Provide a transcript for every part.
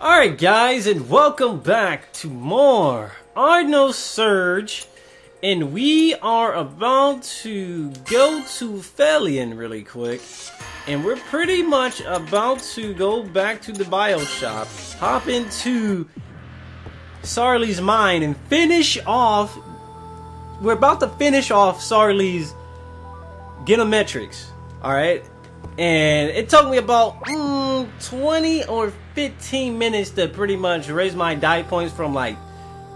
Alright guys, and welcome back to more Arno Surge. And we are about to go to Felion really quick. And we're pretty much about to go back to the bio shop, hop into Sarley's mine and finish off we're about to finish off Sarley's Genometrics. Alright? And it took me about mm, 20 or 15 minutes to pretty much raise my die points from like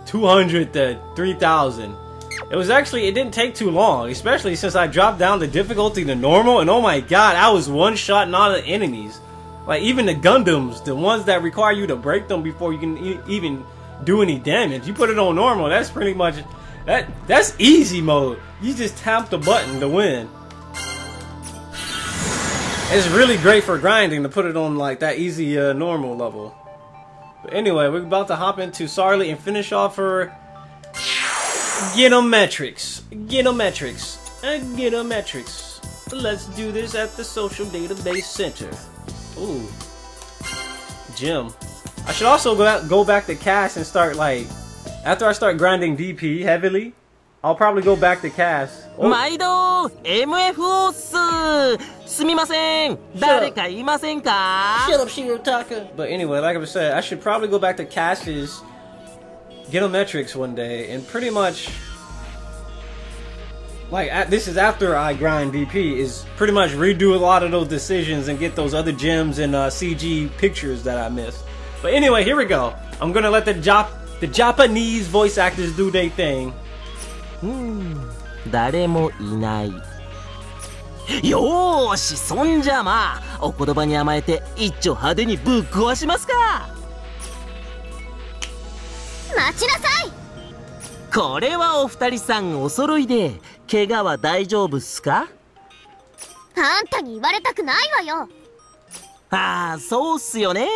200 to 3000. It was actually, it didn't take too long, especially since I dropped down the difficulty to normal, and oh my god, I was one-shotting all the enemies. Like, even the Gundams, the ones that require you to break them before you can e even do any damage, you put it on normal, that's pretty much, that that's easy mode. You just tap the button to win. It's really great for grinding to put it on like that easy uh, normal level. But anyway, we're about to hop into Sarley and finish off her Genometrics. Genometrics. Genometrics. Let's do this at the Social Database Center. Ooh. Gym. I should also go, out, go back to Cass and start like... After I start grinding DP heavily, I'll probably go back to Cass. Oh. 毎度 MFO っすすみません誰かいませんか Shut up, Shirotaka! But anyway, like I said, I should probably go back to Cass's Genometrics one day and pretty much like at, this is after I grind DP is pretty much redo a lot of those decisions and get those other gems and uh, CG pictures that I missed. But anyway, here we go. I'm gonna let the Jap the Japanese voice actors do their thing. うーん誰もいない よーしそんじゃまあお言葉に甘えて一丁派手にぶっ壊しますか待ちなさい。これはお二人さんお揃いで怪我は大丈夫っすか？あんたに言われたくないわよ。ああそうっすよね。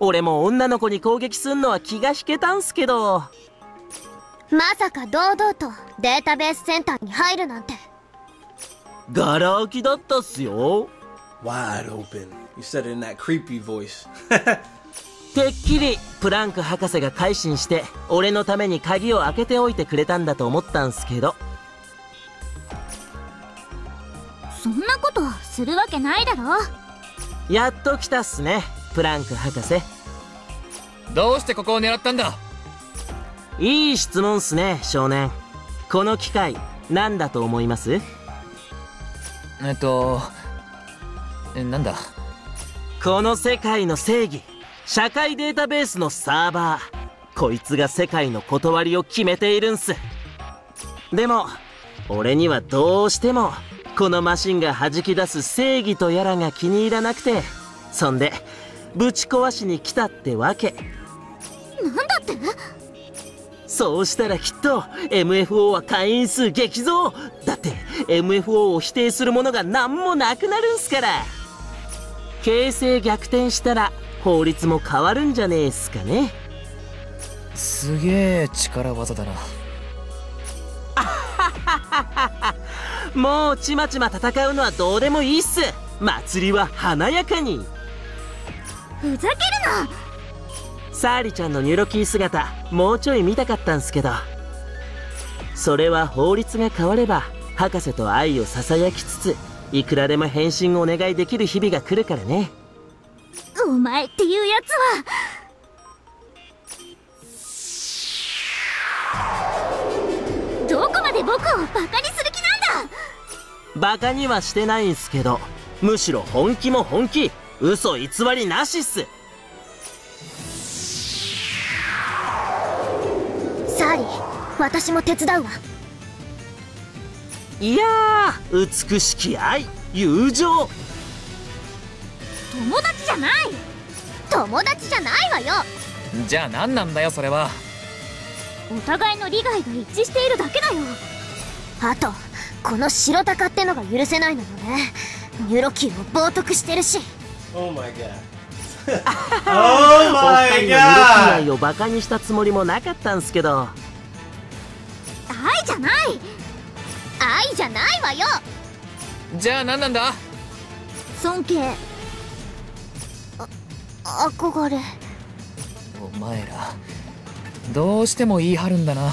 俺も女の子に攻撃すんのは気が引けたんすけど。まさか堂々とデータベースセンターに入るなんてガラ空きだったっすよ。Wide open. You said it in that creepy voice. てっきりプランク博士が改心して俺のために鍵を開けておいてくれたんだと思ったんすけど。そんなことするわけないだろ。やっと来たっすねプランク博士。どうしてここを狙ったんだ？いい質問っすね少年。この機械何だと思います？えっとえなんだ？この世界の正義社会データベースのサーバーこいつが世界の断りを決めているんす。でも俺にはどうしてもこのマシンが弾き出す正義とやらが気に入らなくてそんでぶち壊しに来たってわけ。なんだって？そうしたらきっと MFO は会員数激増！だって MFO を否定するものが何もなくなるんすから。形勢逆転したら法律も変わるんじゃねえっすかね。すげえ力技だな。もうちまちま戦うのはどうでもいいっす。祭りは華やかに。ふざけるな。サーリちゃんのニュロキー姿もうちょい見たかったんすけど。それは法律が変われば博士と愛をささやきつついくらでも変身をお願いできる日々が来るからね。お前っていうやつは。どこまで僕をバカにする気なんだ。バカにはしてないんすけどむしろ本気も本気。嘘偽りなしっす。サーリー私も手伝うわいやー。美しき愛友情。友達じゃない。友達じゃないわよ。じゃあ何なんだよそれは。お互いの利害が一致しているだけだよ。あとこの白鷹ってのが許せないのよね。ニュロキーを冒涜してるし。Oh my god. お oh my 二人のニュロキ god! 愛をバカにしたつもりもなかったんすけど。愛じゃない愛じゃないわよ。じゃあ何なんだ？尊敬。あ憧れ。お前らどうしても言い張るんだな。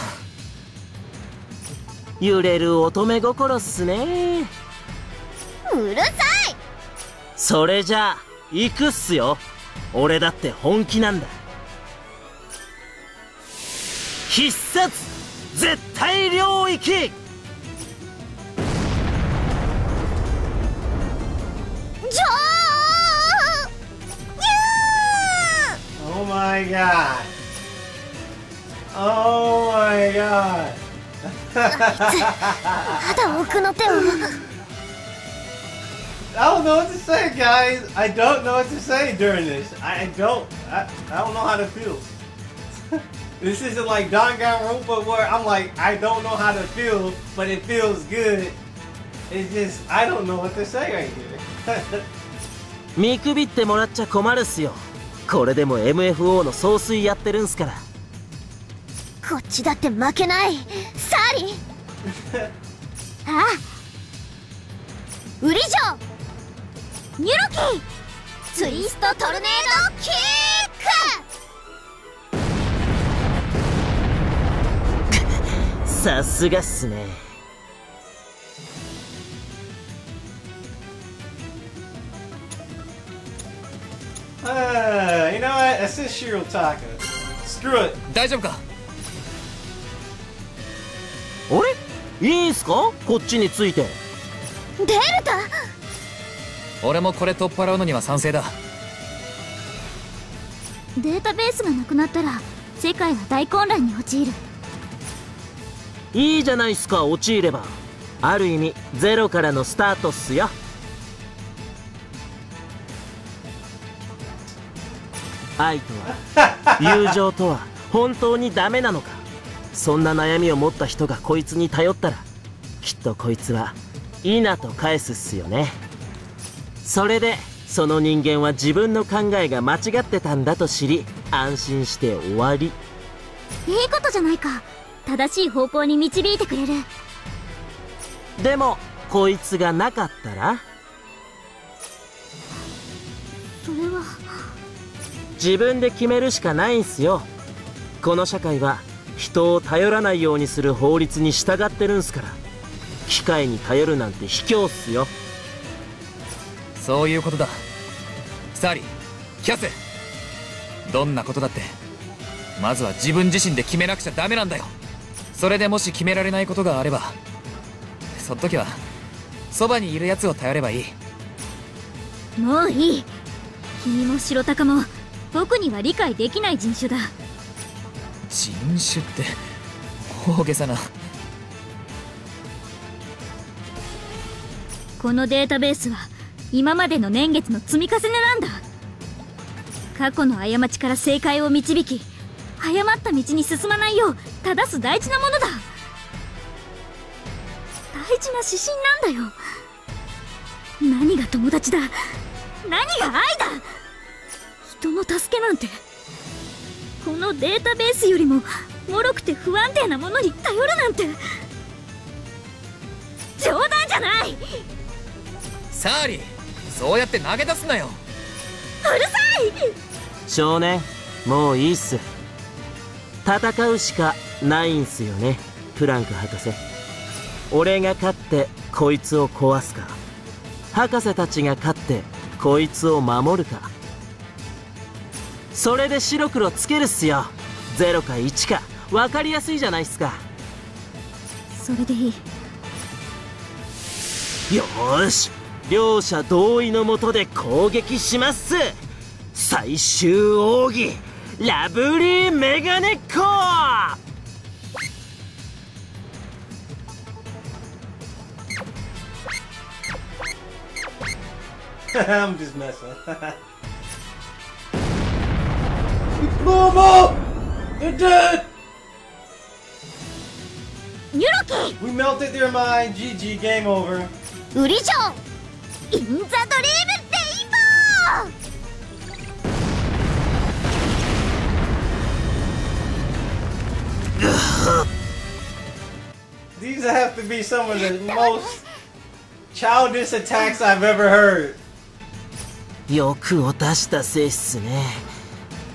揺れる乙女心っすね。うるさい。それじゃあ行くっすよ。俺だって本気なんだ。必殺絶対領域 my god. Oh my god. まだ奥の手を I don't know what to say, guys. I don't know what to say during this. I I don't. I, I don't know how to feel. this isn't like Danganronpa where I'm like, I don't know how to feel, but it feels good. It's just, I don't know what to say right here. 見くびってもらっちゃ困るっすよ これでも MFO の総帥やってるんすから。こっちだって負けない。サーリー。ああ。ウリジョニュロキツイストトルネードキック。さすがっすね Uh, you know what? Assist Shirotaka. Screw it. 大丈夫か？あれ？いいんすか？こっちについて。デルタ？俺もこれ取っ払うのには賛成だ。データベースがなくなったら世界は大混乱に陥る。いいじゃないっすか陥れば。ある意味ゼロからのスタートっすよ愛とは友情とは本当にダメなのか？そんな悩みを持った人がこいつに頼ったらきっとこいつはいいなと返すっすよね。それでその人間は自分の考えが間違ってたんだと知り安心して終わり。いいことじゃないか。正しい方向に導いてくれる。でもこいつがなかったら自分で決めるしかないんすよ。この社会は人を頼らないようにする法律に従ってるんすから。機械に頼るなんて卑怯っすよ。そういうことだ。サーリキャスどんなことだってまずは自分自身で決めなくちゃダメなんだよ。それでもし決められないことがあればその時はそばにいるやつを頼ればいい。もういい。君も白鷹も僕には理解できない人種だ。人種って大げさな。このデータベースは今までの年月の積み重ねなんだ。過去の過ちから正解を導き誤った道に進まないよう正す大事なものだ。大事な指針なんだよ。何が友達だ？何が愛だ？人の助けなんて。このデータベースよりも脆くて不安定なものに頼るなんて。冗談じゃない！サーリーそうやって投げ出すなよ。うるさい！少年もういいっす。戦うしかないんすよね。プランク博士。俺が勝ってこいつを壊すか。博士たちが勝ってこいつを守るかそれで白黒つけるっすよ。0か1か。分かりやすいじゃないっすか。それでいい。よーし。両者同意のもとで攻撃します。最終奥義。ラブリーメガネっ子 I'm just messing. we blew them up! They're dead! ニュロ We melted their mind. GG, game over. キウリジョンインザドリームレインボー These have to be some of the most childish attacks I've ever heard. 欲を出したせいっすね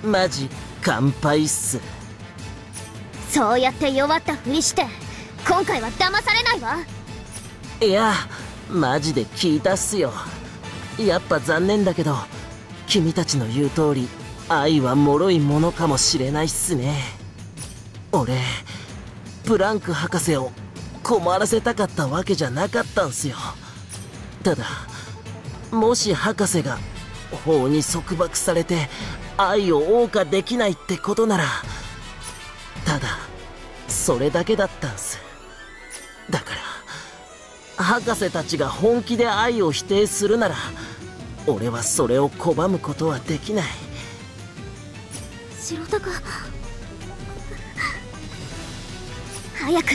マジ乾杯っす。そうやって弱ったふりして今回は騙されないわ。いやマジで聞いたっすよ。やっぱ残念だけど君たちの言う通り愛は脆いものかもしれないっすね。俺プランク博士を困らせたかったわけじゃなかったんすよ。ただもし博士が法に束縛されて愛を謳歌できないってことならただそれだけだったんす。だから博士たちが本気で愛を否定するなら俺はそれを拒むことはできない。白鷹早く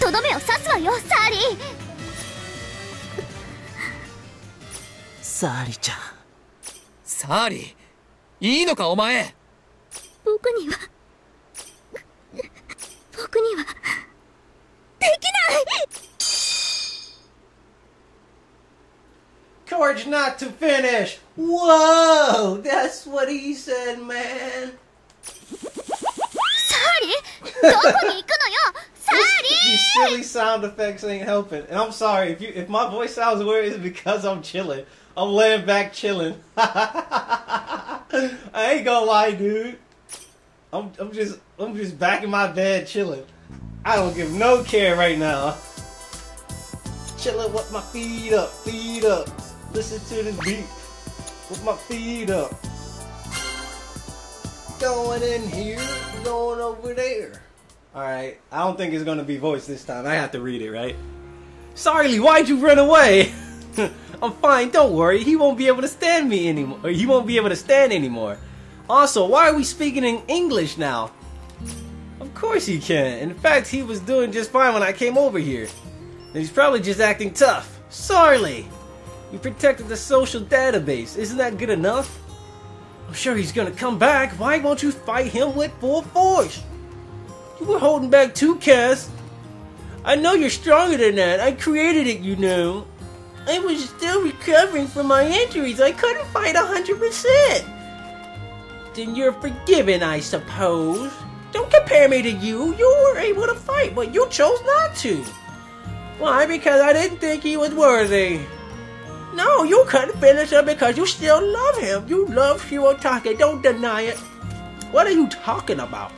とどめを刺すわよサーリー。サーリーちゃん。サーリーいいのかお前僕には僕にはできない George not to finish. Whoa, that's what he said, man. Sorry, どこに行くのよ? These silly sound effects ain't helping. And I'm sorry if you if my voice sounds weird, it's because I'm chilling. I'm laying back chilling. I ain't gonna lie, dude. I'm I'm just I'm just back in my bed chilling. I don't give no care right now. Chilling with my feet up, feet up. Listen to this beat with my feet up. Going in here, going over there. Alright, I don't think it's gonna be voice this time. I have to read it, right? Sorry, why'd you run away? I'm fine, don't worry. He won't be able to stand me anymore. He won't be able to stand anymore. Also, why are we speaking in English now? Of course he can. In fact, he was doing just fine when I came over here. And he's probably just acting tough. Sorry, You protected the social database. Isn't that good enough? I'm sure he's gonna come back. Why won't you fight him with full force? You were holding back two Cass. I know you're stronger than that. I created it, you know. I was still recovering from my injuries. I couldn't fight a hundred percent. Then you're forgiven, I suppose. Don't compare me to you. You were able to fight, but you chose not to. Why? Because I didn't think he was worthy. No, you couldn't finish him because you still love him. You love Shiotake. Don't deny it. What are you talking about?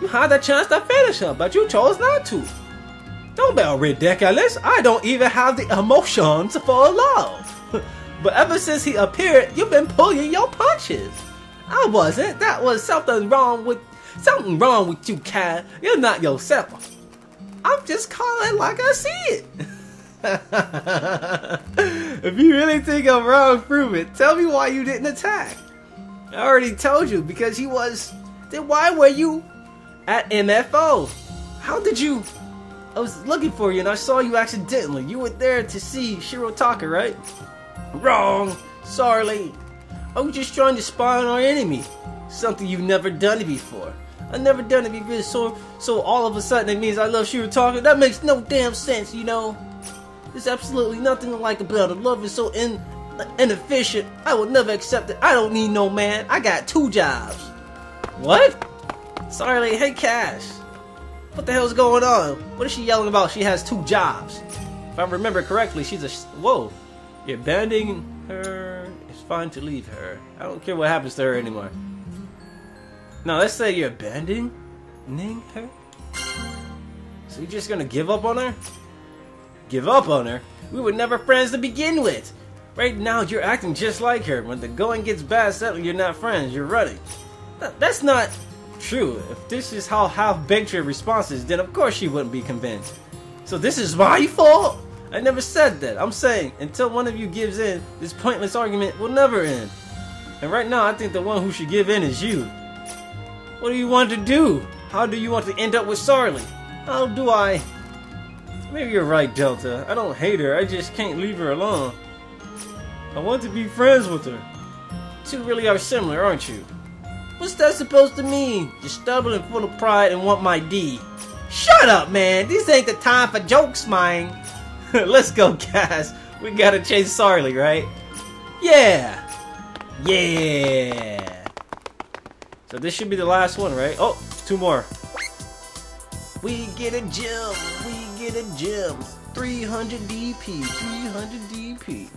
You had the chance to finish him, but you chose not to. Don't be ridiculous. I don't even have the emotions for love. but ever since he appeared, you've been pulling your punches. I wasn't. That was something wrong with something wrong with you, Kai. You're not yourself. I'm just calling like I see it. if you really think I'm wrong, prove it. Tell me why you didn't attack. I already told you because he was. Then why were you at MFO? How did you? I was looking for you and I saw you accidentally. You were there to see Shiro Taka, right? Wrong. Sorry. I was just trying to spy on our enemy. Something you've never done before. I've never done it before, so so all of a sudden it means I love Shiro Taka. That makes no damn sense, you know. There's absolutely nothing to like about it. Love is so in, inefficient. I will never accept it. I don't need no man. I got two jobs. What? Sorry, hey Cash. What the hell's going on? What is she yelling about? She has two jobs. If I remember correctly, she's a whoa. You're abandoning her. It's fine to leave her. I don't care what happens to her anymore. Now, let's say you're abandoning her. So you're just gonna give up on her? Give up on her? We were never friends to begin with. Right now, you're acting just like her. When the going gets bad, suddenly you're not friends. You're running. That's not true. If this is how half-baked your response is, then of course she wouldn't be convinced. So this is my fault? I never said that. I'm saying, until one of you gives in, this pointless argument will never end. And right now, I think the one who should give in is you. What do you want to do? How do you want to end up with Sarly? How do I... Maybe you're right, Delta. I don't hate her, I just can't leave her alone. I want to be friends with her. Two really are similar, aren't you? What's that supposed to mean? You're stubborn and full of pride and want my D. Shut up, man! This ain't the time for jokes, mine. Let's go, guys. We gotta chase Sarly, right? Yeah! Yeah! So this should be the last one, right? Oh, two more. We get a gem. We get a gem. 300 DP. 300 DP.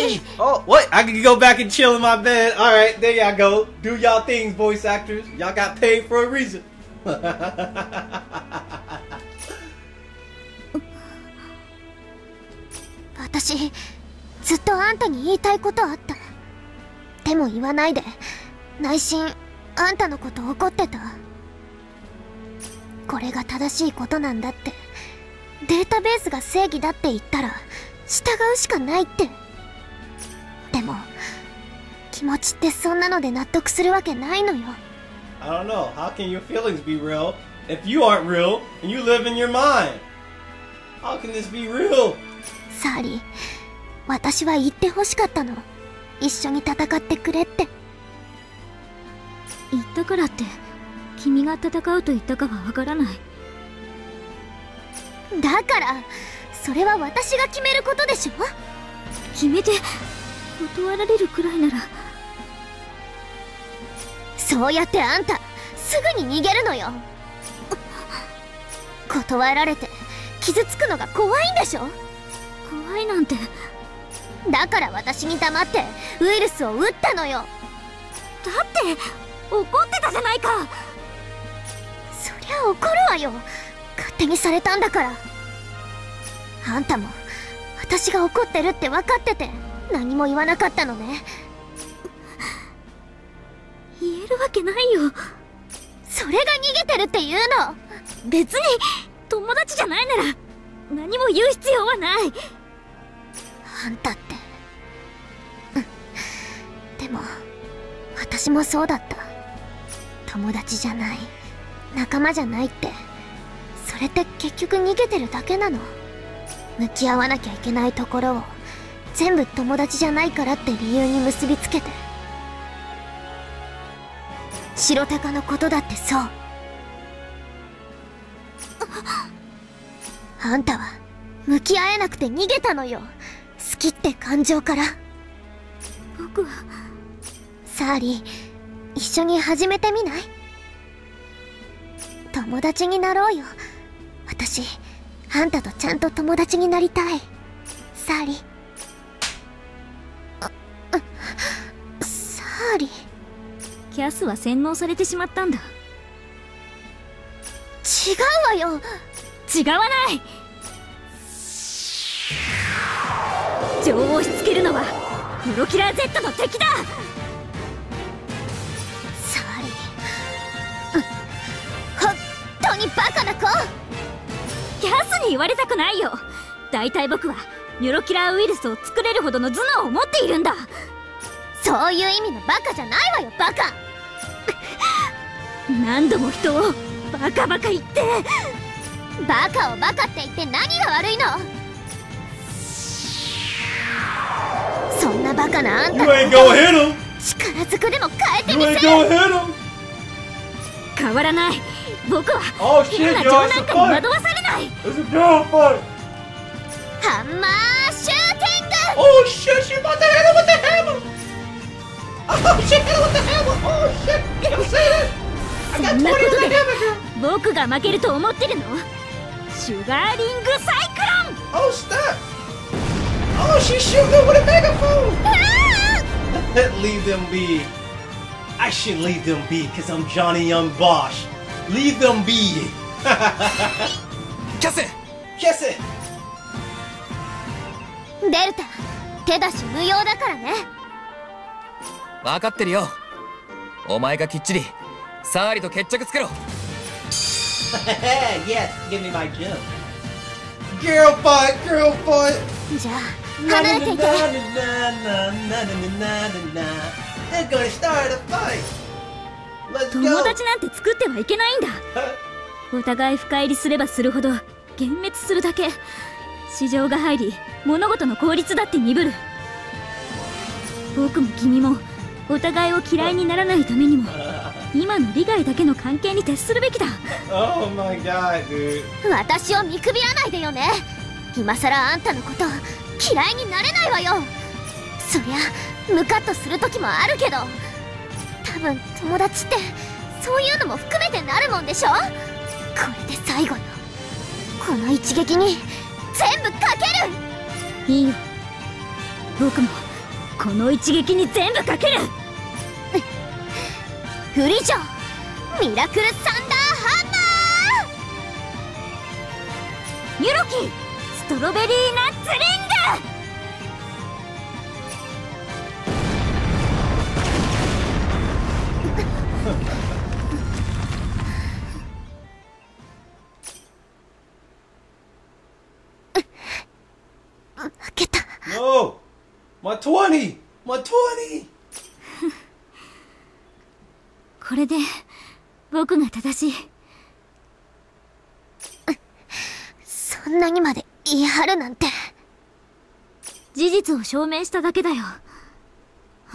Sorry. Oh, what? I can go back and chill in my bed. All right, there y'all go. Do y'all things, voice actors. Y'all got paid for a reason. 私ずっとあんたに言いたいことあったでも言わないで内心あんたのこと怒ってたこれが正しいことなんだってデータベースが正義だって言ったら従うしかないってでも気持ちってそんなので納得するわけないのよ I don't know. How can your feelings be real if you aren't real and you live in your mind? How can this be real? サーリー私は言ってほしかったの一緒に戦ってくれって言ったからって君が戦うと言ったかはわからないだからそれは私が決めることでしょ？決めて断られるくらいなら。そうやってあんたすぐに逃げるのよ。断られて傷つくのが怖いんでしょ？怖いなんて。だから私に黙ってウイルスを撃ったのよ。だって怒ってたじゃないか。そりゃ怒るわよ。勝手にされたんだから。あんたも私が怒ってるって分かってて何も言わなかったのね。言えるわけないよ。それが逃げてるって言うの。別に友達じゃないなら何も言う必要はない。あんたって。うんでも私もそうだった。友達じゃない仲間じゃないって。それって結局逃げてるだけなの。向き合わなきゃいけないところを。全部友達じゃないからって理由に結びつけて。白鷹のことだってそう。あんたは向き合えなくて逃げたのよ。好きって感情から。僕は。サーリー一緒に始めてみない？友達になろうよ。私あんたとちゃんと友達になりたい。サーリー。サーリーキャスは洗脳されてしまったんだ。違うわよ。違わない。情を押し付けるのはプロキラー Z の敵だ。サーリー。うん。本当にバカな子。キャスに言われたくないよ。大体僕はニュロキラーウイルスを作れるほどの頭脳を持っているんだそういう意味のバカじゃないわよバカ 何度も人をバカバカ言ってバカをバカって言って何が悪いの？そんなバカなあんた.力ずくでも変えてみせ him. 変わらない僕は Oh 変な冗んかに.惑わされない.ハンマーシューティング Oh shit, hit him with the hammer. Oh shit, you see that? I got 20こ in と the で hammer, girl. 僕が負けると思ってるのシュガーリングサイクロン Oh stop. Oh, she's shooting him with a megaphone. うわ leave them be. I should leave them be because I'm Johnny Young Bosch. Leave them be. キャス Kiss it. ーデルタ手出し無用だからね分かってるよお前がきっちりサーリと決着つけろ yes, give me my gem. Girl fight, girl fight. じゃあ離れていて. They're gonna start a fight. Let's 友.達なんて作ってはいけないんだお互い深入りすればするほど幻滅するだけ市場が入り物事の効率だって鈍る僕も君もお互いを嫌いにならないためにも今の利害だけの関係に徹するべきだ。Oh my god, dude. 私を見くびらないでよね。今さらあんたのこと嫌いになれないわよ。そりゃムカッとする時もあるけど。多分友達ってそういうのも含めてなるもんでしょ？これで最後よこの一撃に全部かける。いいよ。僕もこの一撃に全部かける。フリジョンミラクルサンダーハンマー。ニュロキストロベリーナッツリング 20! My 20! これで僕が正しい。そんなにまで言い張るなんて。事実を証明しただけだよ。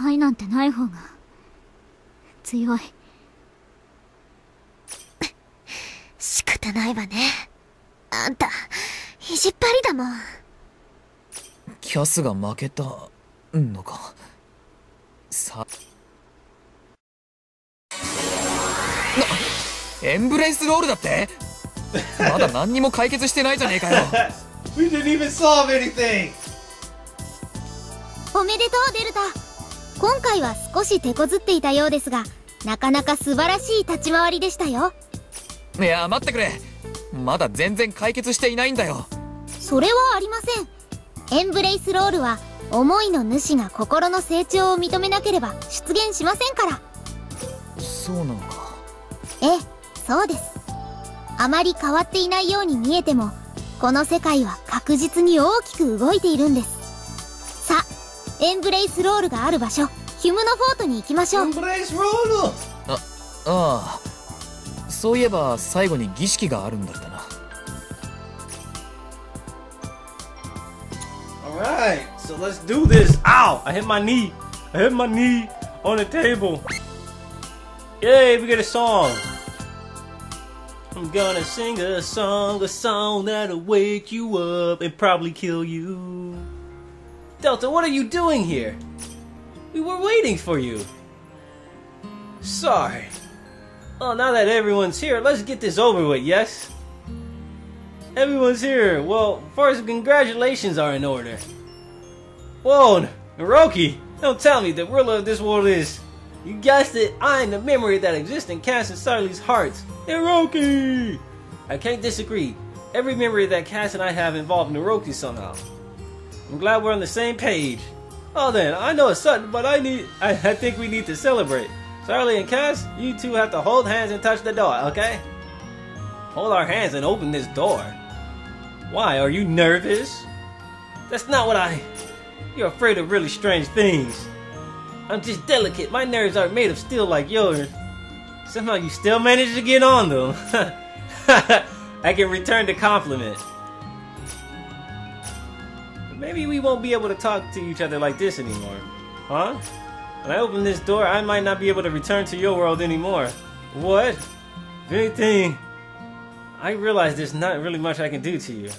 愛なんてない方が強い。仕方ないわね。あんた意地っ張りだもん。キャスが負けたのか。さなエンブレイスロールだって？まだ何にも解決してないじゃねえかよ。We didn't even solve anything! おめでとうデルタ。今回は少し手こずっていたようですがなかなか素晴らしい立ち回りでしたよ。いや待ってくれ。まだ全然解決していないんだよ。それはありません。エンブレイスロールは思いの主が心の成長を認めなければ出現しませんから。そうなのか。ええそうです。あまり変わっていないように見えてもこの世界は確実に大きく動いているんです。さあエンブレイスロールがある場所ヒュムノフォートに行きましょう。Embrace roller! ああ。そういえば最後に儀式があるんだったな。Alright, so let's do this. Ow! I hit my knee. I hit my knee on the table. Yay, we get a song. I'm gonna sing a song, a song that'll wake you up and probably kill you. Delta, what are you doing here? We were waiting for you. Sorry. Well, now that everyone's here, let's get this over with, yes? Everyone's here. Well, first, congratulations are in order. Whoa, Naroki, don't tell me the ruler of this world is. You guessed it, I am the memory that exists in Cass and Sarley's hearts. Naroki! I can't disagree. Every memory that Cass and I have involved Naroki somehow. I'm glad we're on the same page. Oh then, I know it's sudden, but I need I, I think we need to celebrate. Sarley and Cass, you two have to hold hands and touch the door, okay? Hold our hands and open this door. Why, are you nervous? That's not what I. You're afraid of really strange things. I'm just delicate. My nerves aren't made of steel like yours. Somehow you still manage to get on though. I can return the compliment. Maybe we won't be able to talk to each other like this anymore. Huh? When I open this door, I might not be able to return to your world anymore. What? If anything, I realize there's not really much I can do to you.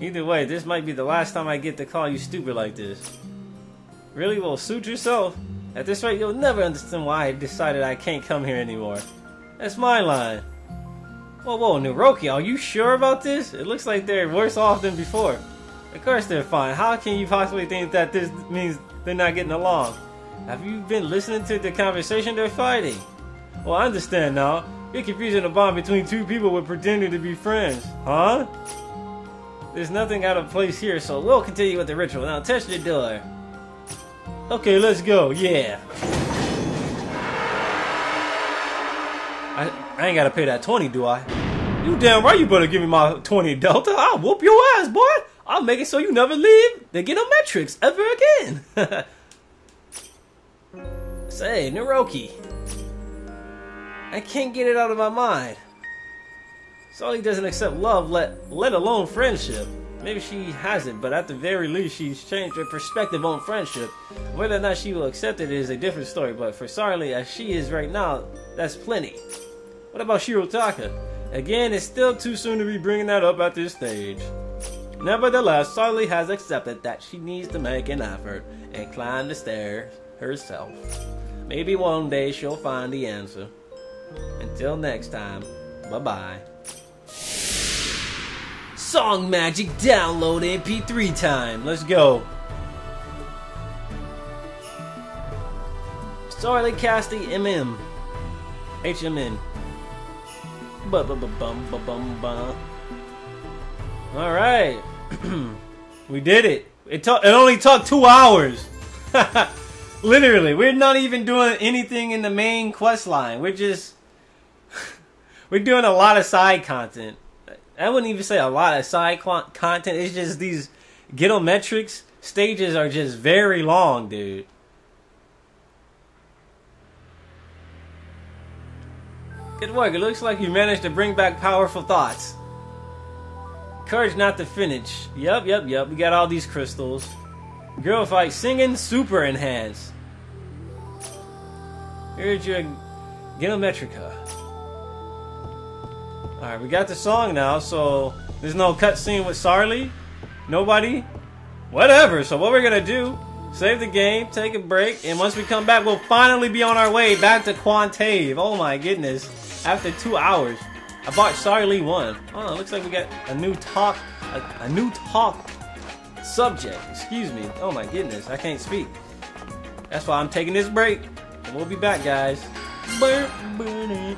Either way, this might be the last time I get to call you stupid like this. Really? Well, suit yourself. At this rate, you'll never understand why I decided I can't come here anymore. That's my line. Whoa, whoa, Naroki, are you sure about this? It looks like they're worse off than before. Of course they're fine. How can you possibly think that this means they're not getting along? Have you been listening to the conversation they're fighting? Well, I understand now. You're confusing a bond between two people with pretending to be friends, huh? There's nothing out of place here, so we'll continue with the ritual. Now touch the door. Okay, let's go. Yeah. I, I ain't gotta pay that 20, do I? You damn right you better give me my 20 Delta. I'll whoop your ass, boy. I'll make it so you never leave the Genometrics ever again. Say, Naroki. I can't get it out of my mind. Sully doesn't accept love, let let alone friendship. Maybe she hasn't, but at the very least, she's changed her perspective on friendship. Whether or not she will accept it is a different story, but for Sarly, as she is right now, that's plenty. What about Shirotaka? Again, it's still too soon to be bringing that up at this stage. Nevertheless, Sarly has accepted that she needs to make an effort and climb the stairs herself. Maybe one day she'll find the answer. Until next time, bye bye. Song Magic download MP3 time. Let's go. Sorry, Casty MM. HMN. Ba ba ba bum ba bum ba. All right, we did it. It took. It only took two hours. Literally, we're not even doing anything in the main quest line. We're just we're doing a lot of side content. I wouldn't even say a lot of side content. It's just these Gitometrix stages are just very long, dude. Good work. It looks like you managed to bring back powerful thoughts. Courage not to finish. Yep, yep, yep. We got all these crystals. Girl fight singing super enhanced. Here's your Genometrica. Alright, we got the song now, so there's no cutscene with Sarly. Nobody. Whatever. So what we're gonna do, save the game, take a break, and once we come back, we'll finally be on our way back to Quantave. Oh my goodness after two hours. I bought Lee 1. Oh, looks like we got a new talk, a, a new talk subject. Excuse me. Oh my goodness, I can't speak. That's why I'm taking this break. And we'll be back, guys. Burn, burn it.